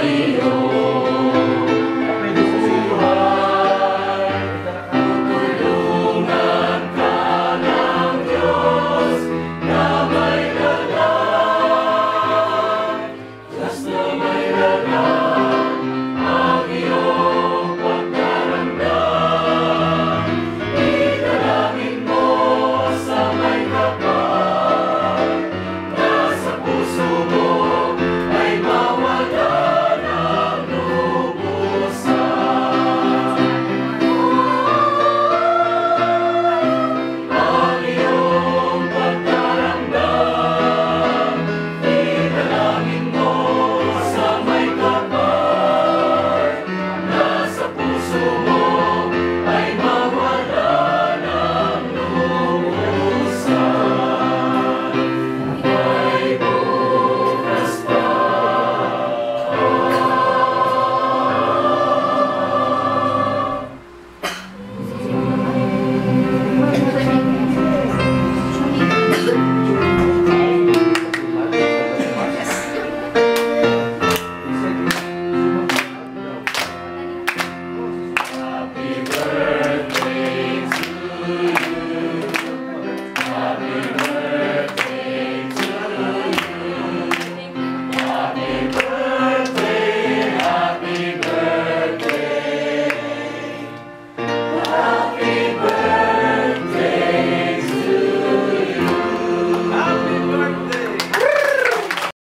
glória.